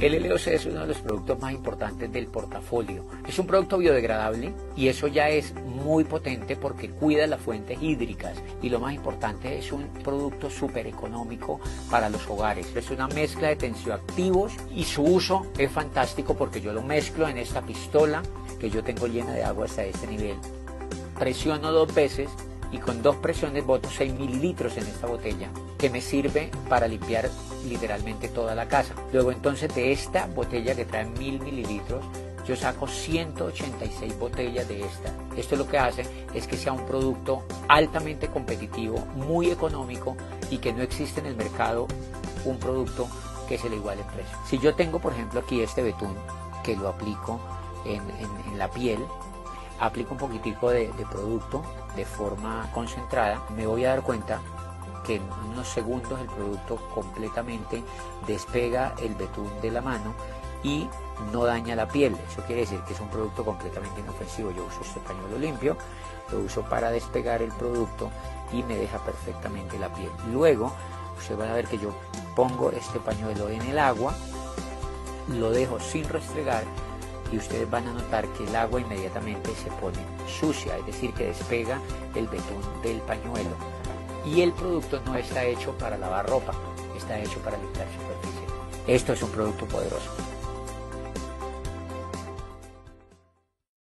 El LOC es uno de los productos más importantes del portafolio. Es un producto biodegradable y eso ya es muy potente porque cuida las fuentes hídricas y lo más importante es un producto súper económico para los hogares. Es una mezcla de tensioactivos y su uso es fantástico porque yo lo mezclo en esta pistola que yo tengo llena de agua hasta este nivel. Presiono dos veces y con dos presiones boto 6 mililitros en esta botella que me sirve para limpiar literalmente toda la casa. Luego entonces de esta botella que trae 1000 mililitros yo saco 186 botellas de esta. Esto lo que hace es que sea un producto altamente competitivo, muy económico y que no existe en el mercado un producto que se le iguale en precio. Si yo tengo por ejemplo aquí este betún que lo aplico en la piel, aplico un poquitico de, producto de forma concentrada, me voy a dar cuenta que en unos segundos el producto completamente despega el betún de la mano y no daña la piel. Eso quiere decir que es un producto completamente inofensivo. Yo uso este pañuelo limpio, lo uso para despegar el producto y me deja perfectamente la piel. Luego, ustedes van a ver que yo pongo este pañuelo en el agua, lo dejo sin restregar y ustedes van a notar que el agua inmediatamente se pone sucia, es decir, que despega el betún del pañuelo. Y el producto no está hecho para lavar ropa, está hecho para limpiar superficie. Esto es un producto poderoso.